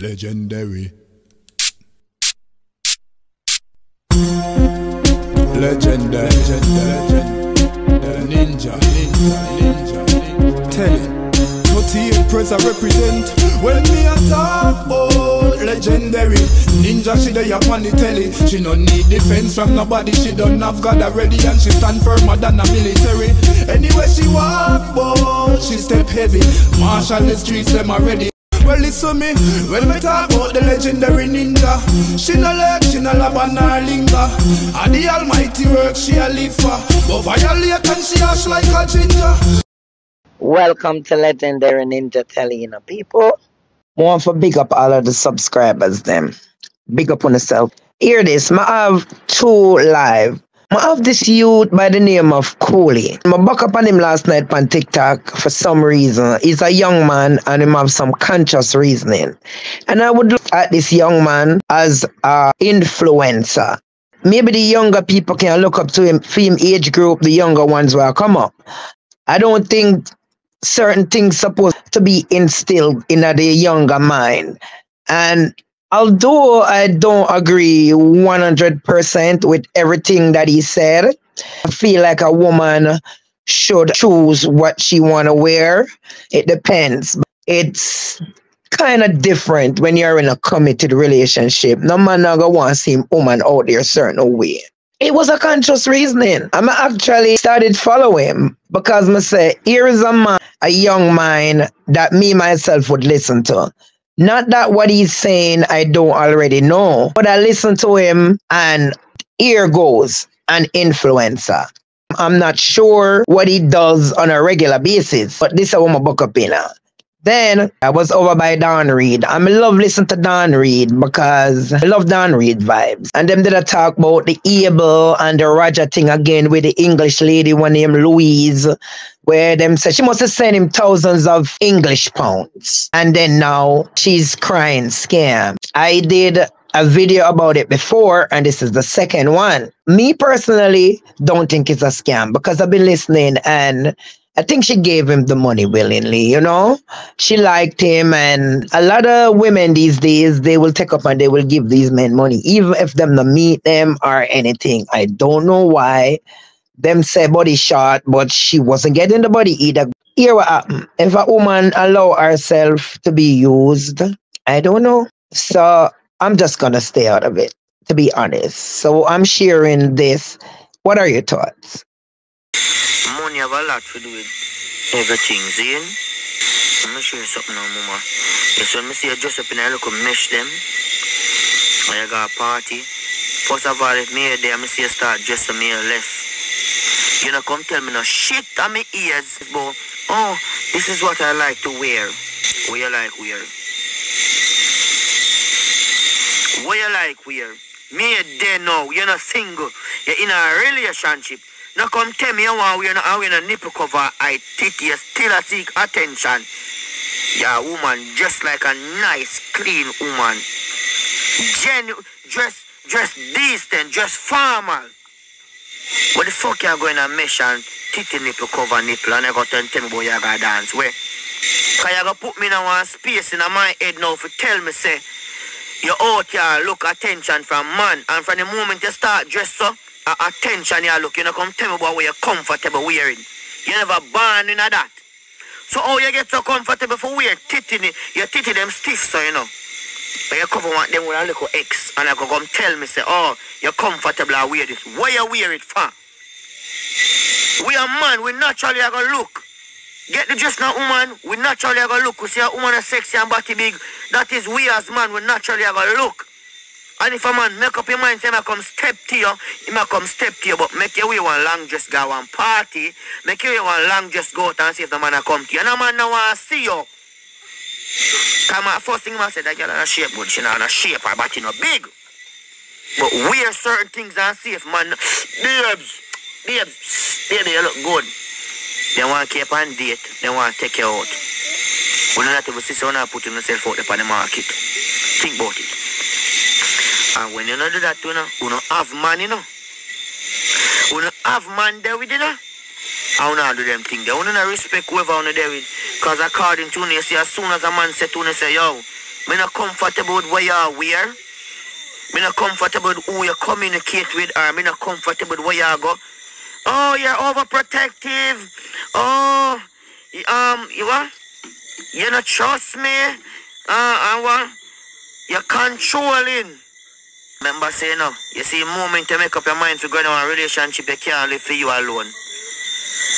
Legendary. Legendary. Legendary. Ninja. Ninja. Ninja. Ninja. Tell it. 48 press I represent When me a talk about oh, legendary Ninja she dey up on the telly She no need defense from nobody She don't have God already And she stand firmer than a military Anywhere she walk bout She step heavy Marshal the streets them already well, listen me when we talk about the legendary ninja. She no leg, she no love and her linger. And ah, the almighty work she a live for. But violate and she ash like a ginger. Welcome to Legendary Ninja Telling you know, people. Want for big up all of the subscribers them. Big up on yourself. Hear this, I have two live. I have this youth by the name of Coolie. I buck up on him last night on TikTok for some reason. He's a young man and him have some conscious reasoning. And I would look at this young man as a influencer. Maybe the younger people can look up to him, for him age group, the younger ones will come up. I don't think certain things supposed to be instilled in a younger mind. And although I don't agree 100% with everything that he said, I feel like a woman should choose what she want to wear. It depends. It's kind of different when you're in a committed relationship. No man never want to see woman out there certain way. It was a conscious reasoning. I'm actually started following because I say, here is a man, a young mind that me myself would listen to. Not that what he's saying I don't already know, but I listen to him and here goes an influencer. I'm not sure what he does on a regular basis, but this is what my book up in. Then I was over by Dawn Reid. I'm love listening to Dawn Reid because I love Dawn Reid vibes. And them did a talk about the Abel and the Roger thing again with the English lady one named Louise, where them said she must have sent him thousands of English pounds. And then now she's crying scam. I did a video about it before, and this is the second one. Me personally don't think it's a scam because I've been listening and I think she gave him the money willingly, you know? She liked him and a lot of women these days they will take up and they will give these men money, even if them not meet them or anything. I don't know why. Them say body shot, but she wasn't getting the body either. Here what happened. If a woman allow herself to be used, I don't know. So I'm just gonna stay out of it, to be honest. So I'm sharing this. What are your thoughts? money have a lot to do with everything, see? I'm gonna you something now, mama. Yes, when I see you dress up in a little mesh them, and you got a party, first of all, if me here there, I see you start dressing me left. You know, come tell me no shit on my ears, but, oh, this is what I like to wear. What you like wear? What you like wear? Me there now, you're not single, you're in a relationship. Now come tell me you want wear no, wear a nipple cover, I titty, you still a seek attention. Yeah, woman, just like a nice, clean woman. Genu dress, dress decent, dress formal. What the fuck you are going to and titty nipple cover nipple and I got to tell me boy you gotta dance where? Cause you gonna put me in one space in my head now for tell me say you out here look attention from man and from the moment you start dress up attention you look, you know, come tell me about where you're comfortable wearing. You never born in that. So how you get so comfortable for wear titty, your titty them stiff so you know. But you cover one them with a little X and I go come tell me say, oh, you're comfortable I wear this. Where you wear it for? We are man, we naturally are gonna look. Get the dress now, woman, we naturally are gonna look. We see a woman is sexy and body big. That is we as man, we naturally are gonna look. And if a man make up your mind, say, I come step to you, he might come step to you, but make your way one long just go one party, make your way one long just go out and see if the man a come to you. And a man now want to see you. Come on, first thing I said, that girl in a shape, but she not in a shape, her body not big. But wear certain things see if man, babes, babes, baby, you look good. They want to keep on date, they want to take you out. We you not even see someone put himself out there on the market. Think about it. And when you not do that, you know, you don't have man, you know. You don't have man there with you, know. I don't do them things. They don't respect whoever on there with. Because according to you, see, as soon as a man say to you, say, yo, Me not comfortable with where you are wear. Me not comfortable with who you communicate with or me not comfortable with where you go. Oh, you're overprotective. Oh, um, you what? You not trust me. Uh, and what? You're controlling. Remember say no. You see, a moment to make up your mind to go into a relationship, you can't live for you alone.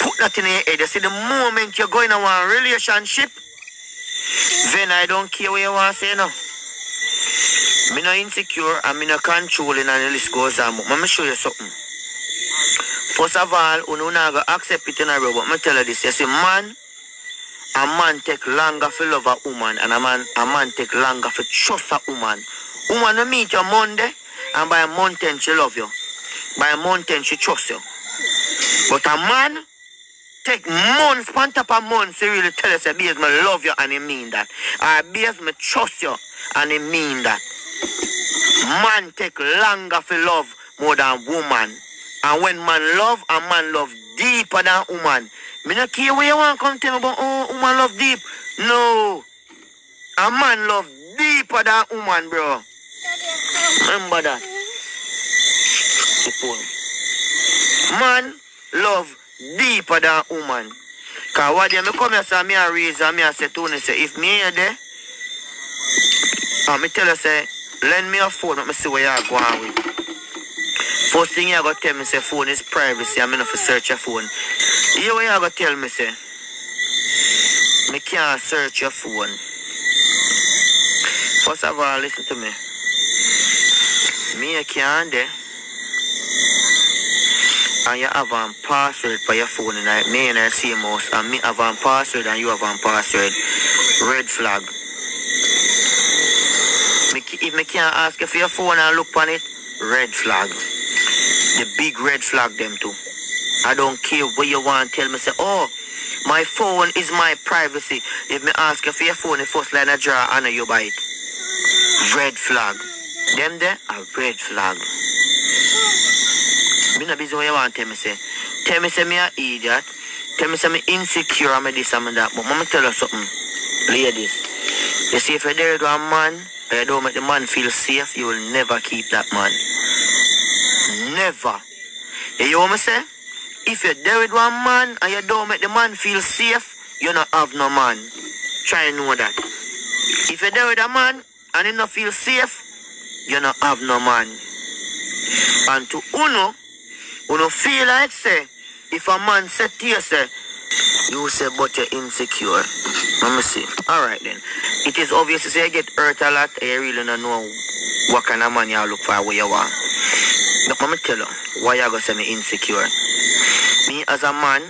Put that in your head. You see, the moment you're going into a relationship, then I don't care what you want to say no. Me not insecure and me not controlling and the list goes on. Let me show you something. First of all, you not going to accept it in a row, but me tell you this. You see, man, a man take longer for love a woman and a man, a man take longer for trust a woman. Woman will meet you Monday and by a mountain she love you. By a mountain she trust you. But a man take months, top of months to really tell us, Beers, me love you and he mean that. Or Beers, me trust you and he mean that. Man take longer for love more than woman. And when man love, a man love deeper than woman. Me not care where you want to come tell me about, oh, woman love deep. No. A man love deeper than woman, bro. Remember that. Man love deeper than woman. Cause what day me come here say me a raise me a say Tony say if me here there, and me tell you say, lend me a phone, let me see where you are going with. First thing you got tell me say phone is privacy, I'm enough to search your phone. You what you got tell me say, me can't search your phone. First of all, listen to me. Me a can't there. And you have a password for your phone and I, me and I see most and me have a password and you have a password. Red flag. If me can't ask you for your phone and look on it, red flag. The big red flag them too. I don't care what you want tell me say, oh, my phone is my privacy. If me ask you for your phone, the first line I draw, honor you by it. Red flag. Them there, a red flag. Not busy what you want tell me a idiot. Tell me say me insecure me this and me that. But mama tell you something. Hmm. Ladies. You see if you're there with a man, and you don't make the man feel safe, you will never keep that man. Never. You hear what me say? If you're there with one man and you don't make the man feel safe, you not have no man. Try and know that. If you're there with a man and he not feel safe, you not have no man. And to uno, uno feel like say, if a man said to you say, you say but you're insecure. Let me see. Alright then. It is obvious to say you get hurt a lot you really don't know what kind of man you look for where you want. Look, let me tell you why you gonna say me insecure. Me as a man,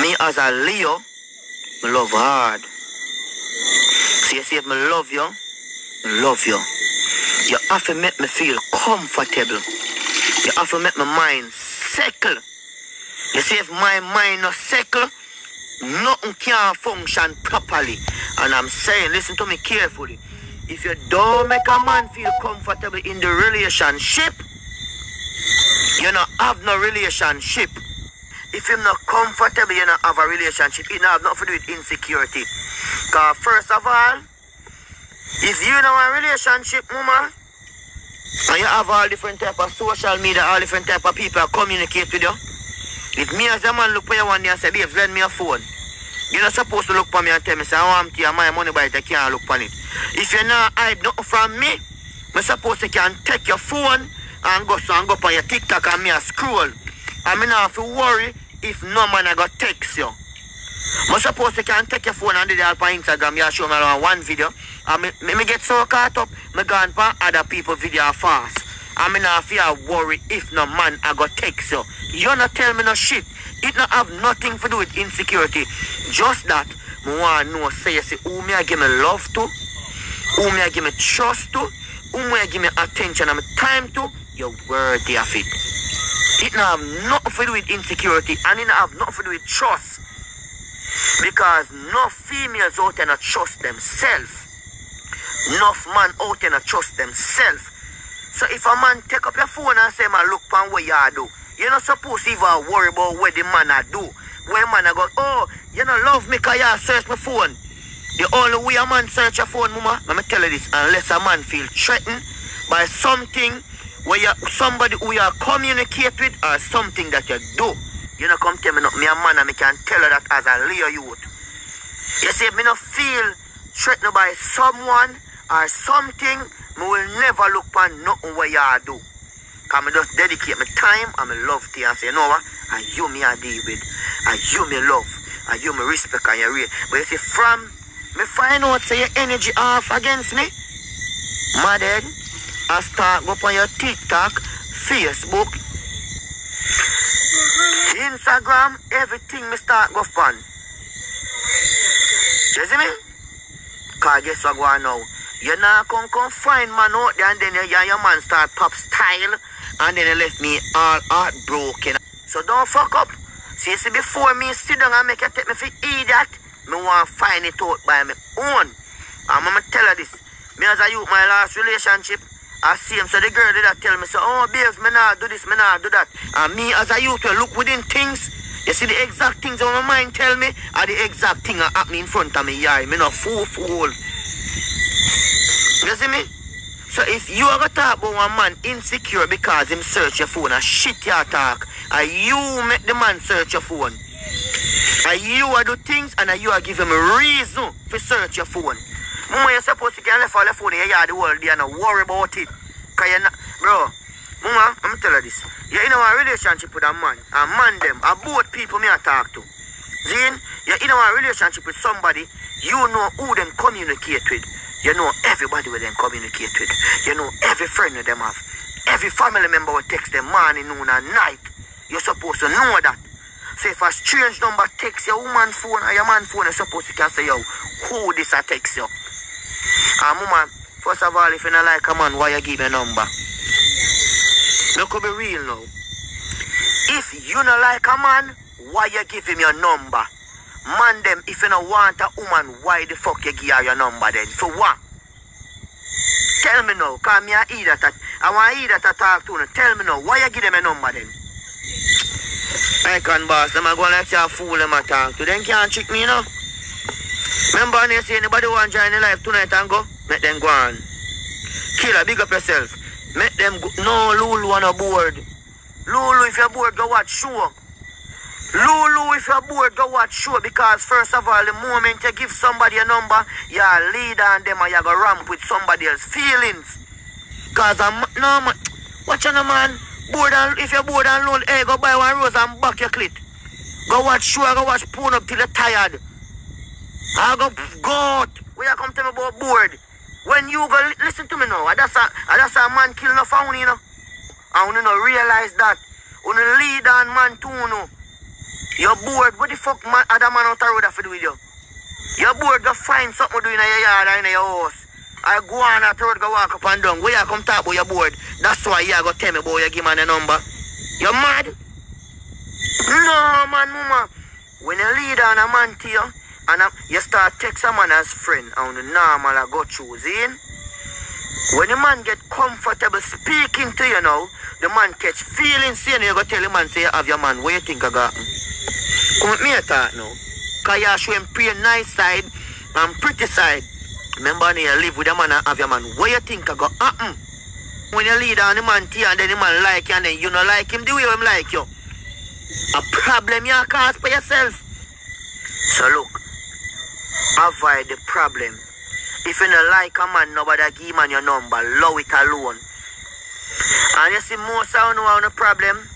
me as a Leo, me love hard. See, you see, if me love you, love you. You have to make me feel comfortable. You have to make my mind settle. You see, if my mind not settle, nothing can function properly. And I'm saying, listen to me carefully. If you don't make a man feel comfortable in the relationship, you not have no relationship. If you're not comfortable, you not have a relationship. It not have nothing to do with insecurity. Because first of all, if you know a relationship, woman, and you have all different type of social media, all different type of people communicate with you. If me as a man look for you one day and say, babes, lend me a phone. You're not supposed to look for me and tell me, say, I want to my money, but I can't look for it. If you're not hide nothing from me, I'm supposed to can take your phone and go so and go on your TikTok and me a scroll. I mean, I have to worry if no man I got text you. I'm supposed to can take your phone and do that on Instagram, you show me around one video. I mean, me, me get so caught up, me gone for other people video fast. I mean, I feel worry if no man I got text you. You not tell me no shit. It not have nothing to do with insecurity. Just that, me want to know, say, you see, who me I give me love to, who me I give me trust to, who me I give me attention and me time to, you're worthy of it. It not have nothing to do with insecurity and it not have nothing to do with trust. Because no females out there not trust themselves. Enough man out there not trust themselves. So if a man take up your phone and say, man, look pan what you do, you're not supposed to even worry about what the man a do. When man a go, oh, you don't love me because you search my phone. The only way a man search a phone, mama, let me tell you this, unless a man feel threatened by something where you somebody who you communicate with or something that you do. You know, come tell me, no, me a man and me can tell her that as a Leo youth. You see, me not feel threatened by someone or something, me will never look for nothing what you do. Cause me just dedicate my time and my love to you and say, you know what? And you me I deal with. And you me love. And you me respect and you real. But you see, from me find out say your energy off against me, my dad, I start go on your TikTok, Facebook, Instagram, everything me start go on. You see me? Cause guess what go on now? You not come come find man out there and then you, you, your man start pop style and then you left me all heartbroken. So don't fuck up. See, you see before me sit down and make you take me for idiot, me want find it out by my own. I'm gonna tell her this. Me as I youth, my last relationship, I see him. So the girl did that tell me, so, oh, babes, me not do this, me not do that. And me as a youth, will look within things. You see the exact things that my mind tell me are the exact thing that happen in front of me. Yeah, me not fool fool. You see me? So if you are gonna talk about one man insecure because him search your phone and shit your talk, and you make the man search your phone, and you are do things and you are give him a reason to search your phone. Mama, you're supposed to get left all the phone in your yard the whole and not worry about it. Cause you're not, bro. Mama, I'm tell you this. You're in a relationship with a man. A man them, are both people me I talk to. Zin, you're in a relationship with somebody, you know who them communicate with. You know everybody with them communicate with. You know every friend of them have. Every family member will text them morning, noon, and night. You're supposed to know that. So if a strange number takes your woman's phone or your man's phone, you're supposed to can say, yo, who this a text you? Ah, and woman, first of all, if you don't like a man, why you give a number? Look could be real now. If you don't like a man, why you give him your number? Man them, if you don't want a woman, why the fuck you give her your number then? For what? Tell me now, cause me I eat that. I want to eat that talk to you. Tell me now, why you give them a number then? I can boss, them to let you a fool them a talk to. Them can't trick me, you know. Remember when you say anybody want to join the life tonight and go? Make them go on. Killer, big up yourself. Make them go. No, Lulu on a board. Lulu, if you're bored, go watch show. Lulu, if you're bored, go watch show because first of all, the moment you give somebody a number, you're a leader and them and you go ramp with somebody else's feelings. Cause I'm no man. Watch on man. Bored and if you're bored and lonely, hey, go buy one rose and back your clit. Go watch show, go watch porn up till you're tired. I go goat. Where you come tell me about bored? When you go listen to me now, ah, I just a, ah, I just a man kill no phone, you know. And you know realize that. When you lead on man too, no. You're bored. What the fuck man, other man out the road have to do with you? You're bored, go find something to do in your yard or in your house. I go on the road, go walk up and down. Where you come talk about you're bored? That's why you go tell me about you give man a number. You're mad? No, man, mama. When you lead on a man to you, and uh, you start text a man as friend, and the normal I go choosing. When the man get comfortable speaking to you now, the man catch feelings, you you go tell the man, say, you have your man, what you think I got? Come with me a talk now. Cause you show him pretty nice side and pretty side. Remember when you live with a man and have your man, what you think I got happen? When you lead on the man to and then the man like you and then you not like him the way him like you. A problem you cause for yourself. So look, avoid the problem. If you don't like a man, nobody give man your number. Love it alone. And you see most of you know the problem.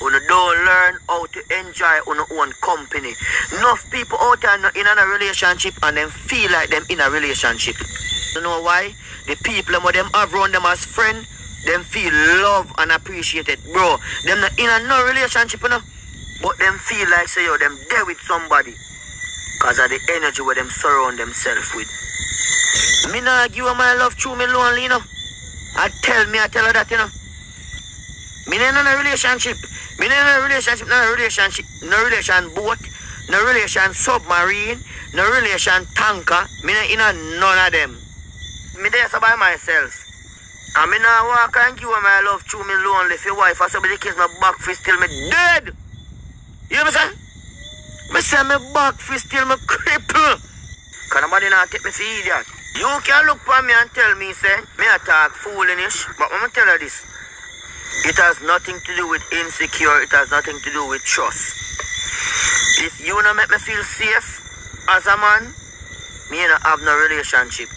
You don't learn how to enjoy your own company. Enough people out there in a relationship and them feel like them in a relationship. You know why? The people them, them have around them as friend, them feel love and appreciated. Bro, them not in a no relationship, you know. But them feel like say yo, them there with somebody. Cause of the energy where them surround themselves with. Me not give her my love through me lonely, you know. I tell me, I tell her that, you know. Me not in a relationship. Me not in a relationship, not a relationship, no relation boat, no relation submarine, no relation tanker. Me not in a none of them. Me there so by myself. And me not walk and give her my love through me lonely for wife. I said, but the case my back fist till me dead. You know what I'm? Me say me back fist till me cripple. Cause nobody not take me for idiot. You can look for me and tell me, say, me attack foolish. But I'm tell you this. It has nothing to do with insecure. It has nothing to do with trust. If you not make me feel safe as a man, me not have no relationship.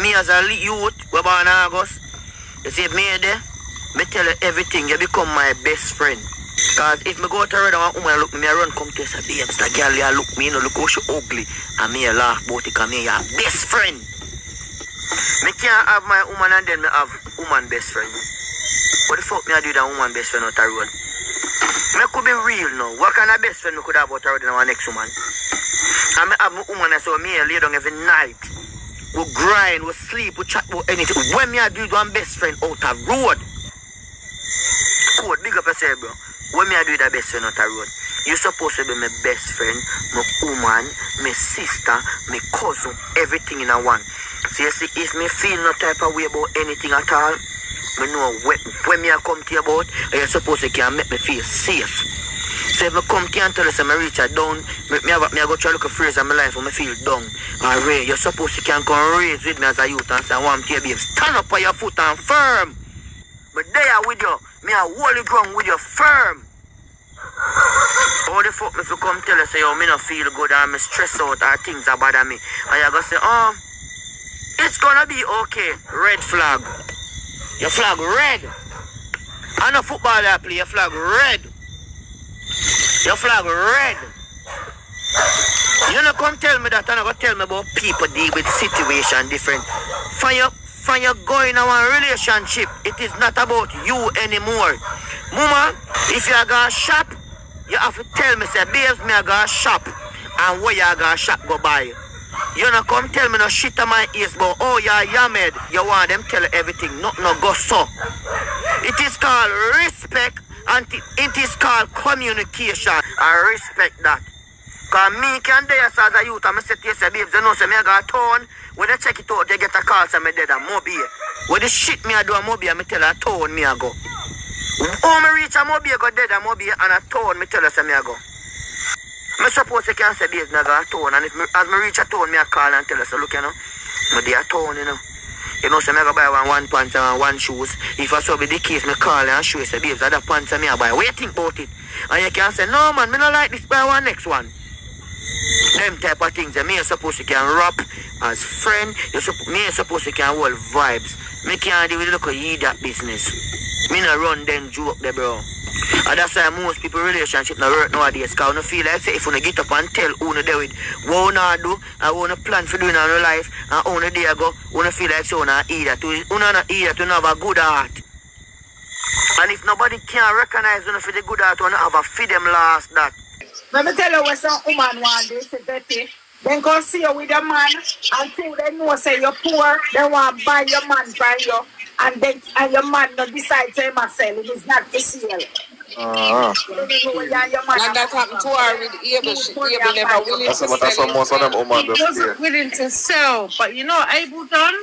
Me as a youth, we born in August. You see me there, me tell you everything. You become my best friend. Cause if me go to red and one woman look me, me run come to say, babes. That girl here look me, you know, look how she ugly. And me a laugh about it, cause me your best friend. Me can't have my woman and then me have woman best friend. What the fuck me I do that woman best friend out the road? Me could be real now. What kind of best friend me could have out the road than our next woman? And me have my woman and so me lay down every night. We grind, we sleep, we chat about anything. When me I do one best friend out the road. Code, big up yourself, bro. When me I do that best friend out the road. You supposed to be my best friend, my woman, my sister, my cousin, everything in a one. So you see, if me feel no type of way about anything at all, me know when, when me I come to you about, you're supposed to can make me feel safe. So if I come to you and tell us I'm reach a down, me, me, have, me I go try look a phrase in my life when me feel down. Or Ray, you're supposed to can come raise with me as a youth and say, I want to be stand up on your foot and firm. But there with you, me I hold the ground with you firm. How the fuck me if you come tell us, say, yo, me not feel good or me stress out or things are bother me. And you go say, oh, it's gonna be okay. Red flag. Your flag red. And a football I play, your flag red. Your flag red. You know come tell me that and I go tell me about people deal with situation different. For you, for you going in a relationship, it is not about you anymore. Mama, if you are gonna shop, you have to tell me, say, babes, me I go shop. And where you go shop go buy. You know come tell me no shit on my ears, but oh yeah, yamed. You want them tell everything, not no go so. It is called respect and it is called communication. I respect that. Cause me can do as a youth and I say to say, babes, you know, say me I got a tone. When they check it out, they get a call, say me dead and Moby. When the shit me I do a Moby, I me tell a tone me I go. Oh, me reach a Moby, I go dead a Moby and a tone, me tell her, say me I go. Me suppose you can say babes, me I got a tone. And if me, as me reach a tone, me I call and tell her, say, look, you know, me dey a tone, you know. You know, say me I go buy one, one pants and one shoes. If I so be the case, me call and show you, say, babes, other pants me I buy. What you think about it? And you can say, no man, me not like this, buy one next one. Them type of things that me you supposed to can rap as friend. You supp- me you supposed to can hold vibes. Me can't deal with the local idiot business. Me not run them joke there, bro. And that's why most people relationship not work nowadays. Cause you feel like say if you get up and tell who you there with what you do and what you plan for doing in your life and how you there go, you feel like so you not idiot. You not idiot, you have a good heart. And if nobody can recognize you for the good heart, you have a feed them last that. Let me tell you what some woman want this, say dirty. Then go see you with a man until they know say you're poor, they want buy your man from you. And then and your man not decide to him sell it. It's not for sale. Uh-huh. You don't know where your man And that happened to her with Abel. She, Abel never willing That's to what that's sell what it. most of them women He just wasn't fear. willing to sell, but you know, Abel done.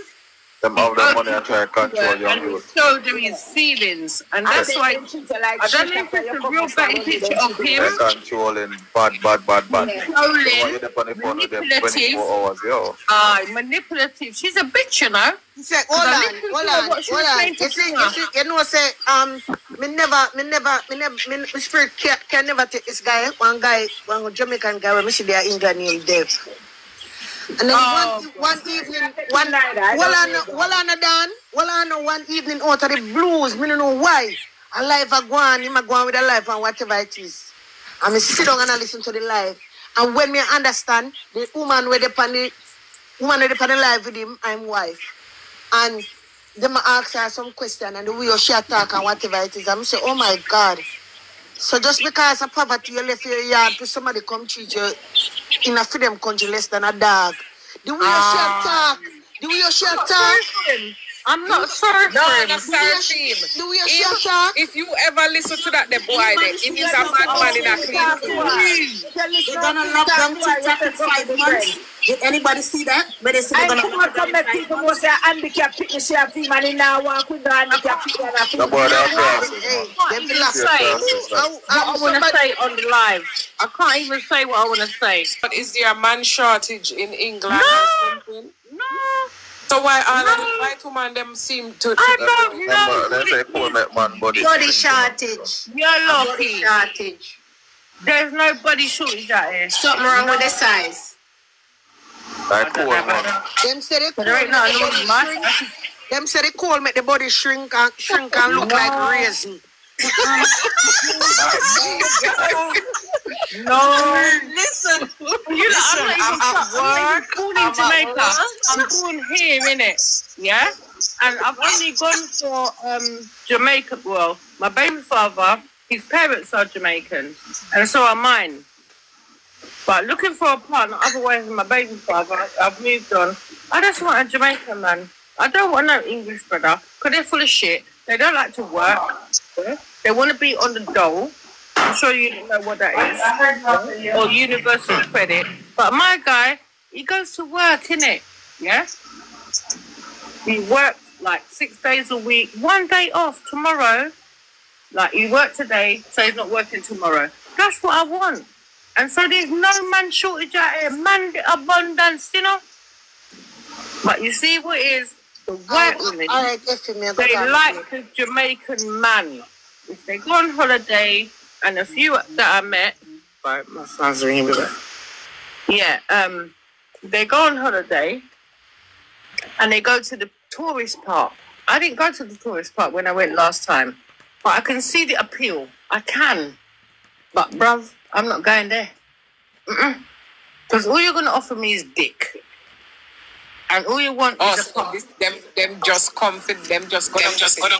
Them have their money and try to control young and he youth. showed him his feelings, and that's why. I don't know if it's a real better picture of him. They're controlling bad, bad, bad, bad. They want you Controlling, there on the phone with them manipulative. 24 hours, yo. uh, manipulative. She's a bitch, you know. He said, hold Because I on, listened hold to her, on, what she hold was on. saying to You see, Singer. you see, you know, say, um, me never, me never, me never, me, me spirit can, can never take this guy, one guy, one Jamaican guy, when me see their England named Dave. And then Oh, one, one evening, one night, well, I know, well, I know, Dan, well, I know, one evening out of the blues, me don't know why. A life a go on, him a go on with a life and whatever it is. And me sit down and I listen to the life. And when me understand, the woman where the pan the, woman where the pan the life with him, I'm wife. And them ask her some question and the way she attack and whatever it is, I'm say, oh my God. So just because of poverty, you left your yard to somebody come treat you in a freedom country less than a dog. The way you she attack, ah. the way you she attack, I'm not sorry No, for him. that's sorry for him. The If- If you ever listen to that, the boy, there, it is a madman in a clean food. They're gonna lock down TikTok for five months. Did anybody see that? Where they say I they're come gonna out come make people know say handicap pick me share team and he now walk with the handicap pick and I The boy that glasses. Hey, can't them even laugh. say Glasses, oh, oh, what I want to say on the live. I can't even say what I want to say. But is there a man shortage in England No. or something? No, So why all of No. the white woman them seem to, to I don't know. They say poor man body. Body shortage. You're Body shortage. There's no body shortage out here. Something wrong with the size. Like poor man. Them say they cool. There ain't nothing make wrong the with body mine. shrink. Them say they cool make the body shrink and shrink and look like raisin. No, listen. You know, Listen, I'm not even, I'm at I'm not even born in Jamaica. I'm born here, innit? Yeah? And I've only gone for um, Jamaica. Well, my baby father, his parents are Jamaican, and so are mine. But looking for a partner, otherwise than my baby father, I've moved on. I just want a Jamaican man. I don't want no English brother, because they're full of shit. They don't like to work. They want to be on the dole. I'm sure you don't know what that is. Or universal credit. But my guy, he goes to work, innit? Yeah? He works like six days a week, one day off tomorrow. Like he worked today, so he's not working tomorrow. That's what I want. And so there's no man shortage out here. Man abundance, you know? But you see what it is? The white women All right, yes, me. they like the Jamaican man. If they go on holiday, and a few that I met, right, my son's ringing me back. Yeah, um, they go on holiday, and they go to the tourist park. I didn't go to the tourist park when I went last time, but I can see the appeal. I can, but bruv, I'm not going there. Because all you're gonna offer me is dick, and all you want Oh, is a so park. this, them, them just come for them just go down. Just go down.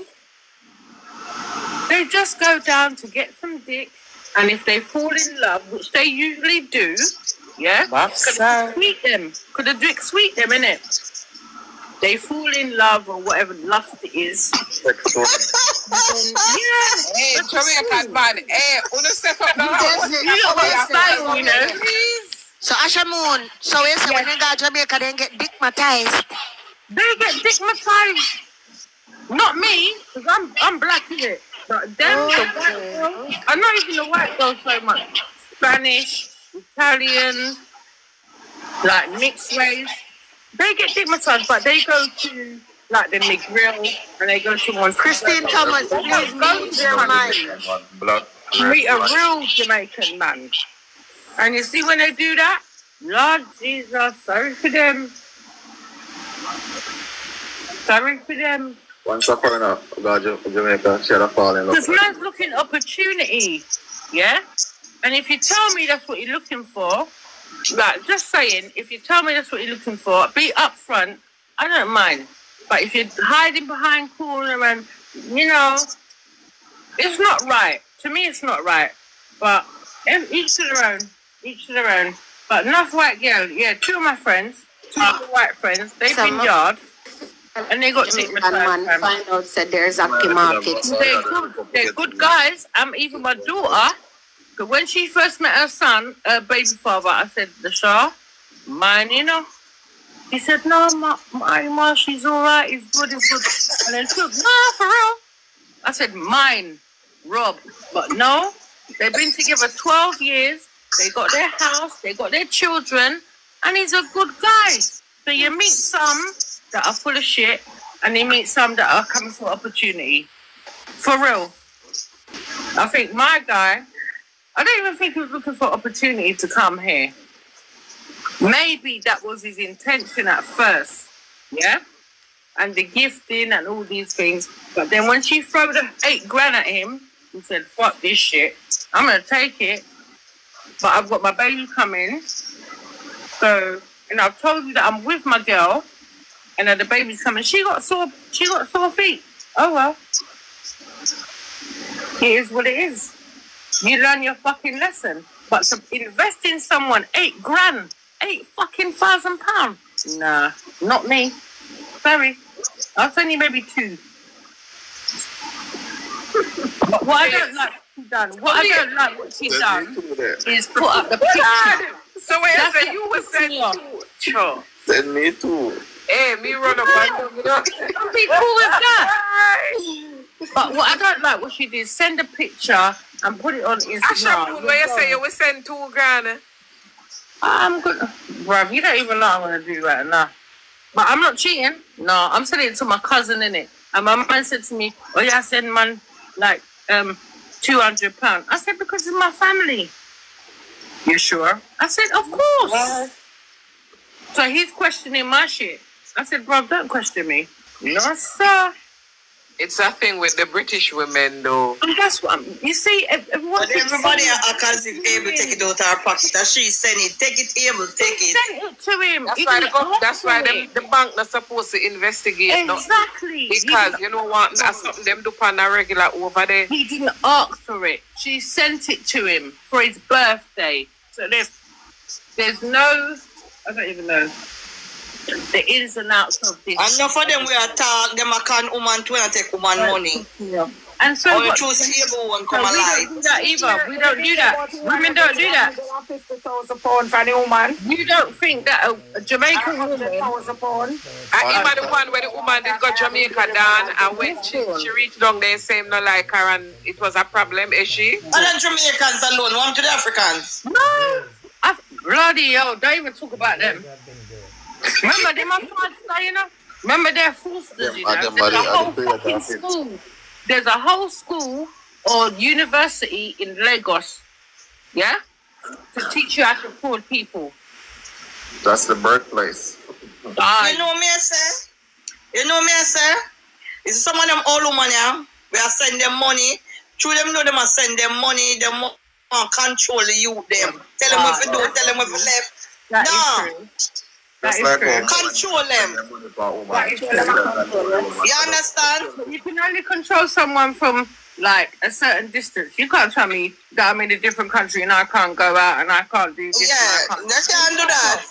They just go down to get some dick, and if they fall in love, which they usually do, yeah, That's could sad. sweet them, could the dick sweet them, innit? They fall in love or whatever lust it is. Sex story. Yeah, man. Hey, wanna step up now? you got my style, you know. So Asha Moon, so you say when they go to Jamaica, they get digmatized. They get dickmatized. Not me, because I'm I'm black, innit? But them, the white girls, I'm not even the white girls so much. Spanish, Italian, like mixed race. They get dickmatized, but they go to like the McGrill and they go to one. Christine Thomas, please go to your one. mic. One Black. meet a real Jamaican man. And you see when they do that, Lord Jesus, sorry for them. Sorry for them. Once a foreigner go to Jamaica, she had a fall in love. Because man's looking opportunity, yeah? And if you tell me that's what you're looking for, like just saying, if you tell me that's what you're looking for, be upfront, I don't mind. But if you're hiding behind corner and you know, it's not right. To me, it's not right. But ev- each to their own. Each to their own. But enough white girl. Yeah, two of my friends, two of the white friends, they've been Some- yard and they got Jamaican stigmatized. man find out that there's a market. They're good. They're good guys. Um, even my daughter. when she first met her son, her baby father, I said, "The Shah, mine, you know." He said, "No, ma, my ma, she's all right. He's good. He's good." And then took, "No, for real." I said, "Mine, Rob." But no, they've been together twelve years. They got their house. They got their children, and he's a good guy. So you meet some that are full of shit, and they meet some that are coming for opportunity. For real. I think my guy, I don't even think he was looking for opportunity to come here. Maybe that was his intention at first, yeah? And the gifting and all these things. But then when she threw the eight grand at him, he said, fuck this shit. I'm going to take it. But I've got my baby coming. So, and I've told you that I'm with my girl and that the baby's coming. She got sore, she got sore feet. Oh well. It is what it is. You learn your fucking lesson. But to invest in someone eight grand, eight fucking thousand pounds. Nah, not me. Sorry. I'll send you maybe two. But what I don't like what she done, what I don't like what she done is put up the picture. So wait a That's second, what you were pissed saying off. two, picture. Send me too. Hey, me run up and down, you know. How cool is that? But what I don't like what she did, send a picture and put it on Asha, Instagram. where you say you will send two grand? I'm good. Bruv, you don't even know I'm gonna do that now. But I'm not cheating. No, I'm sending it to my cousin in it. And my man said to me, Oh yeah, I send man like um two hundred pounds. I said, Because it's my family. You sure? I said, Of course. So he's questioning my shit. I said, bro, don't question me. No, sir. It's a thing with the British women, though. And that's what I'm, you see, ev- everyone But everybody saying- at Akaz is able to take it out of her pocket. That she send it. Take it able, take it. sent it to him. That's He why, the, didn't gov- ask that's why for the, the bank not supposed to investigate. Exactly. He Because didn't- you know what, that's something them do on a regular over there. He didn't ask for it. She sent it to him for his birthday. So there's there's no I don't even know the ins and outs of this. And enough for them we are talk, them a can woman to take woman money. And so Or you choose able one so come we don't do that either. We don't do that. Women don't do that. Fifty thousand pound for the woman. You don't think that a, a Jamaican woman Thousand pound. And even the one where the woman did go Jamaica down and when she, she reached down there saying no like her and it was a problem, is she? And the Jamaicans alone, one to the Africans. No. I, bloody hell, don't even talk about them. Remember, them are fraudsters, you know? Remember, they're fraudsters, you know? them There's a whole fucking school. There's a whole school or university in Lagos, yeah? To teach you how to fraud people. That's the birthplace. Ah, You know me, I say? You know me, I say? It's some of them old women, yeah? We are send them money. Through them know them are send them money. Them want control the youth them. Tell them what to do, tell them what to left. that is no. True. That Just is like true. Control them. That is true. You understand? You can only control someone from like a certain distance. You can't tell me that I'm in a different country and I can't go out and I can't do this. Yeah, and I they can't do that.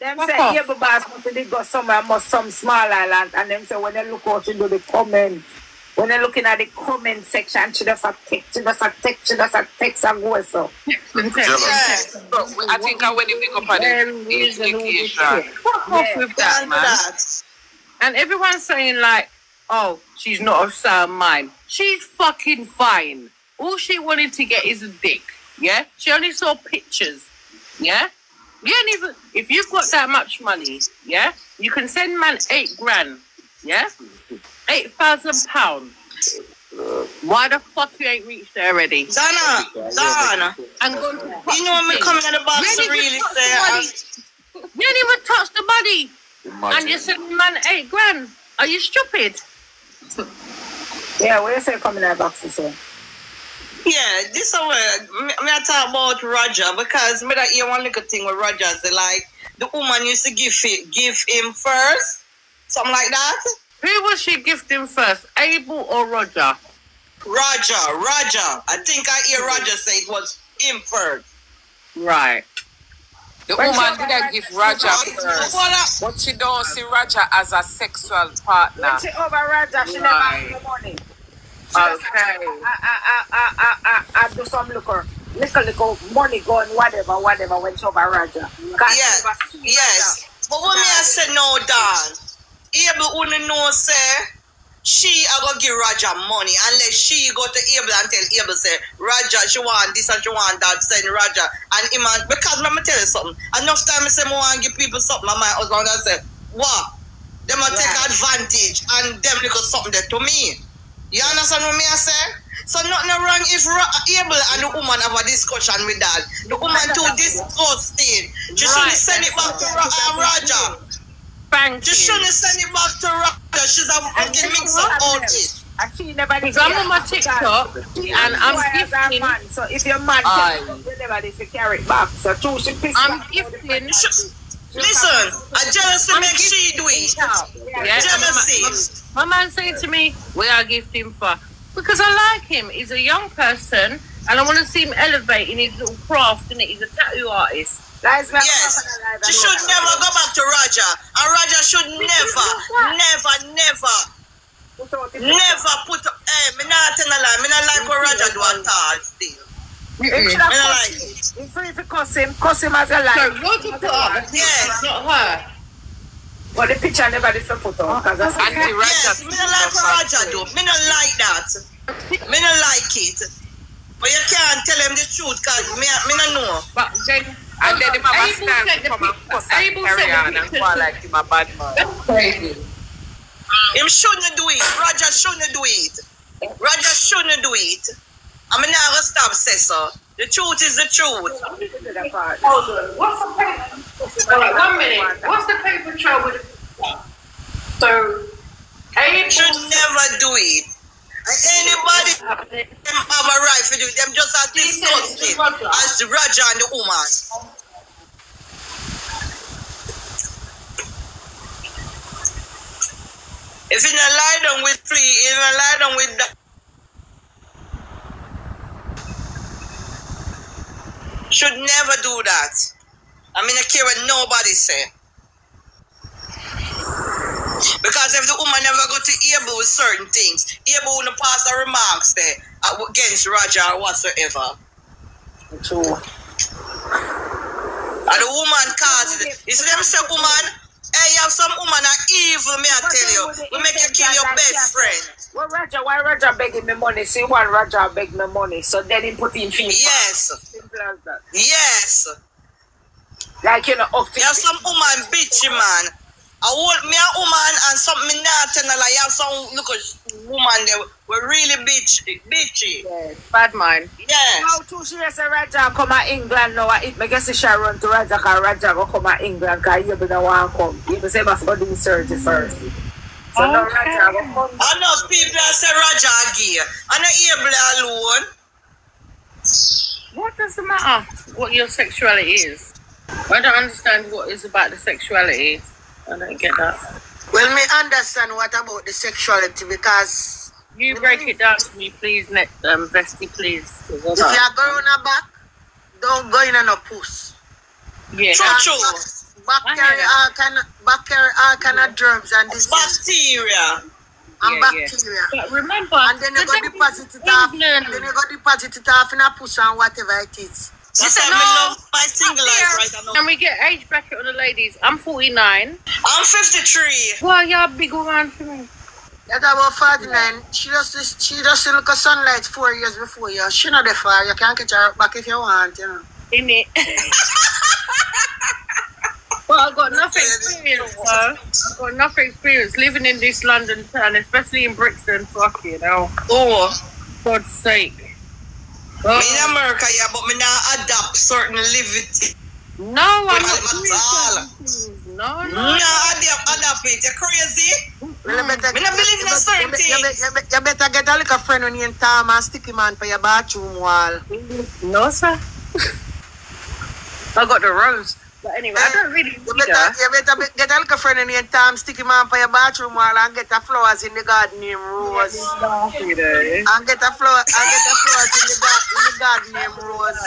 Them Fuck say, off. yeah, but boss, but they go somewhere, must some small island, and them say when they look out into the comment, when they're looking at the comment section, she does a text, she does a text, she does a text and go so. can't. I think I when you pick up on There the is an education. Fuck off Yeah. with that, man. that. And everyone's saying like, "Oh, she's not of sound mind." She's fucking fine. All she wanted to get is a dick. Yeah, she only saw pictures. Yeah, you ain't even. If you've got that much money, yeah, you can send man eight grand. Yeah, eight thousand pound. Why the fuck you ain't reached there already? Donna, Donna, And gone to you know when the me coming in the box You to really touched say, the body. You even touched the body. And you Imagine. said man eight grand. Are you stupid? Yeah, what you say coming in that box, say? Yeah, this is where me, me I talk about Roger because me that hear one little thing with Roger say like the woman used to give it, give him first, something like that. Who was she gifting first, Abel or Roger? Roger, Roger. I think I hear Roger say it was him first. Right. The woman did I give Roger first. Voila. But she don't see Roger as a sexual partner. When she over Raja, she never Right. have the money. Okay. I, I, I, I, I, I, I do some little, little, little money going, whatever, whatever, when she over Raja. Can't Yes, never yes. But when me I say no, Dan, Abel wouldn't know say she I gonna give Roger money unless she go to Abel and tell Abel say Roger she want this and she want that send Roger and him and because let me tell you something enough time I say I want to give people something and my husband and say what? Them a take advantage and them little something there to me. You understand what me I say? So nothing wrong if Abel and the woman have a discussion with that. The woman too disgusting she Right, shouldn't send it back to Ro- uh, Thank she you. shouldn't send it back to Roger she's a fucking mix up all this And she never did. Because I'm on my TikTok and I'm gifting. Man. So if your man Aye. can you never did to carry it back. So two she pissed I'm back. gifting. Listen, a jealousy I'm make she do it. out. Yeah, Jealousy. My, my man saying to me, "We are gifting for because I like him. He's a young person, and I want to see him elevate in his little craft. And he's a tattoo artist. Lies me Yes. She should never go back to Raja. And Raja should never, never, never, never put up. Hey, me not tell a lie. Me not like what Roger do at all still. Him should have cuss him. If free if you cuss him, cuss him as a So lie. Roger put up the Yes. not her. But the picture never did put on. Cause that's And the Yes, Raja me not like what Raja do. Me not like that. Me not like it. But you can't tell him the truth because me, me not know. But then, and then him have a Abel stand said to the come and picture- fuss and carry said the on and go like him a bad man. That's crazy. Him shouldn't do it. Roger shouldn't do it. Roger shouldn't do it. I mean, never stop say so. The truth is the truth. Hold on. What's the paper? Alright, one minute. What's the paper trail with? So, Abel Should never do it. Anybody them have a right to do. Them just as disgusting as the Roger and the woman. If you not lie down with flea, if you not lie down with that. Should never do that. I mean, I care what nobody say. Because if the woman never got to able with certain things, able wouldn't pass her remarks there against Roger or whatsoever. True. And the woman caused it. You see them say woman, hey, you have some woman are evil, me I tell you. We make you kill your best friend. Well, Roger, why Roger begging me money? See, one Roger beg me money, so then he put in fee. Yes, Simple as that. yes. Like you know, up to You have some woman bitchy man. I want me a woman and something me not tell her, like have some look at woman they were really bitchy, bitchy. Yes. Bad mind. Yes. How too she say Roger come to England now? It me guess she run to Roger because Roger go come to England because you be the one come. You be say must go do surgery first. So now Okay. Roger go come. I know people that say Roger gay. I'm not able alone. What does it matter what your sexuality is? I don't understand what is about the sexuality. I don't get that. Well, me understand what about the sexuality because You break it down to me, please, ne- um, Vesty, please. 'cause I if you're going on a back, don't go in on a puss. yeah, True, true. Back carry that. all kind of back carry all kind of germs and disease Bacteria. and yeah, yeah. But remember, And then you the go thing deposit is, it off. England- Then you go deposit it off in a puss and whatever it is. You say no, me my single life right now. Can we get age bracket on the ladies? I'm 49. I'm 53. Why y'all big around for me? That about 49. She just she just look at sunlight four years before you. She not the far. You can't catch her back if you want, you know. In it. well, I've got enough experience, sir. I've got enough experience living in this London town, especially in Brixton. Fuck you know. Oh, God's sake. Me Oh, in America, yeah, but me not adapt certain living. no, I'm not Well, doing all. certain things. No, Me no. not adapt, adapt it. You crazy? Well, you mm. Me not believe in you certain better- you things. better- you better- you better get a little friend when you're in town and stick him on for your bathroom wall. No, sir. I got the rose. But anyway, I eh? don't really You need better, that. you better be- get a little friend when you're in town, stick him on for your bathroom wall and get the flowers in the garden named Rose. You. And get a flower and get the flowers in the, gar- in the garden named Rose.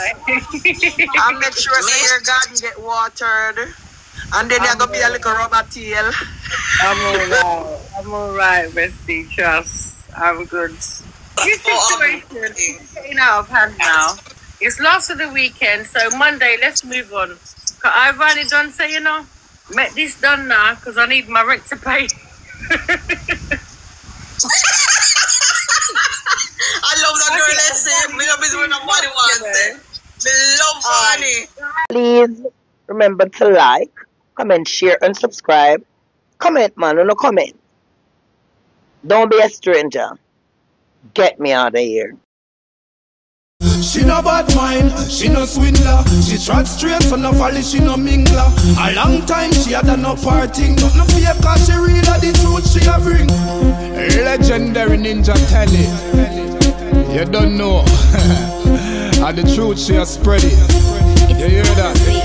And make sure so your garden get watered. And then you're gonna be a little rubber tail. I'm alright. I'm alright, bestie. Trust. I'm good. This Oh, I'm- situation is getting out of hand now. It's last of the weekend, so Monday, let's move on. Cause I've already done say, you know, make this done now because I need my rent to pay. I love that girl. Let's say, me not busy with nobody wants it. Me love honey. Please remember to like, comment, share, and subscribe. Comment, man, no comment. Don't be a stranger. Get me out of here. She no bad mind, she no swindler. She trot straight, so no folly, she no mingler. A long time she had a no parting. Not no fear, cause she real the truth she a bring. Legendary Ninja Tele You don't know. And the truth she a spread it. You hear that?